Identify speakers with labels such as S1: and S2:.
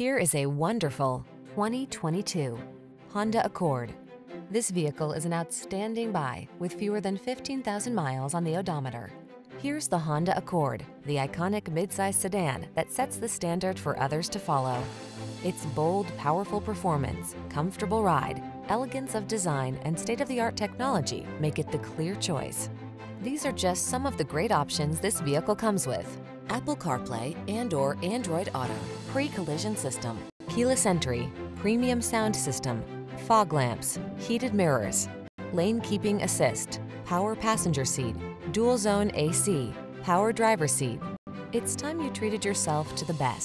S1: Here is a wonderful 2022 Honda Accord. This vehicle is an outstanding buy with fewer than 15,000 miles on the odometer. Here's the Honda Accord, the iconic midsize sedan that sets the standard for others to follow. Its bold, powerful performance, comfortable ride, elegance of design, and state-of-the-art technology make it the clear choice. These are just some of the great options this vehicle comes with. Apple CarPlay and or Android Auto, pre-collision system, keyless entry, premium sound system, fog lamps, heated mirrors, lane keeping assist, power passenger seat, dual zone AC, power driver seat. It's time you treated yourself to the best.